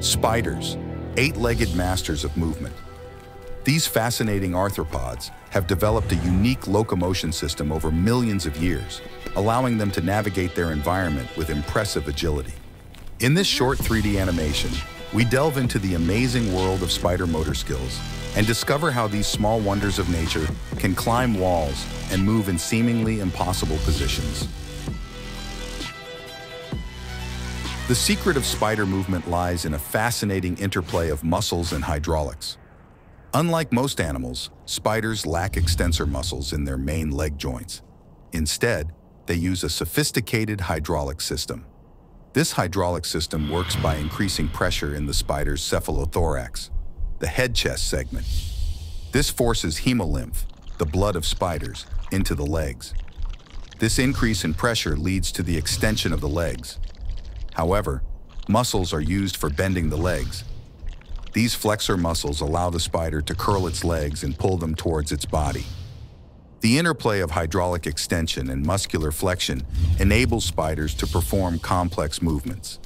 Spiders, eight-legged masters of movement. These fascinating arthropods have developed a unique locomotion system over millions of years, allowing them to navigate their environment with impressive agility. In this short 3D animation, we delve into the amazing world of spider motor skills and discover how these small wonders of nature can climb walls and move in seemingly impossible positions. The secret of spider movement lies in a fascinating interplay of muscles and hydraulics. Unlike most animals, spiders lack extensor muscles in their main leg joints. Instead, they use a sophisticated hydraulic system. This hydraulic system works by increasing pressure in the spider's cephalothorax, the head-chest segment. This forces hemolymph, the blood of spiders, into the legs. This increase in pressure leads to the extension of the legs. However, muscles are used for bending the legs, these flexor muscles allow the spider to curl its legs and pull them towards its body. The interplay of hydraulic extension and muscular flexion enables spiders to perform complex movements.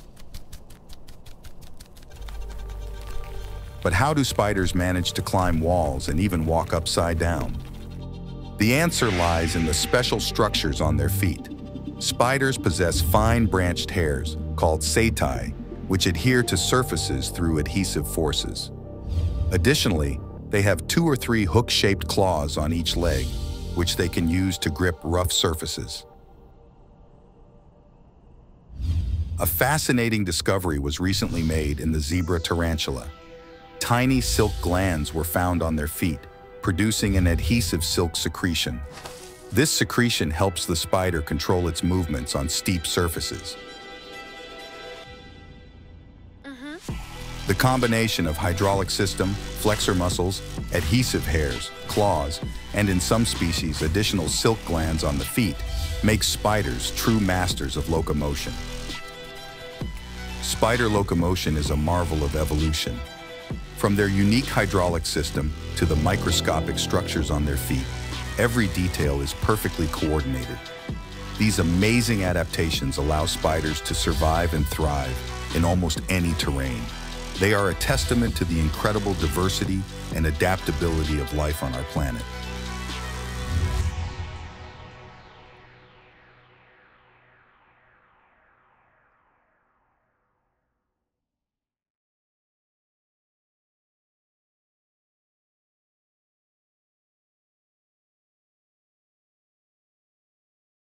But how do spiders manage to climb walls and even walk upside down? The answer lies in the special structures on their feet. Spiders possess fine branched hairs, called setae, which adhere to surfaces through adhesive forces. Additionally, they have two or three hook-shaped claws on each leg, which they can use to grip rough surfaces. A fascinating discovery was recently made in the zebra tarantula. Tiny silk glands were found on their feet, producing an adhesive silk secretion. This secretion helps the spider control its movements on steep surfaces, The combination of hydraulic system, flexor muscles, adhesive hairs, claws, and in some species additional silk glands on the feet makes spiders true masters of locomotion. Spider locomotion is a marvel of evolution. From their unique hydraulic system to the microscopic structures on their feet, every detail is perfectly coordinated. These amazing adaptations allow spiders to survive and thrive in almost any terrain. They are a testament to the incredible diversity and adaptability of life on our planet.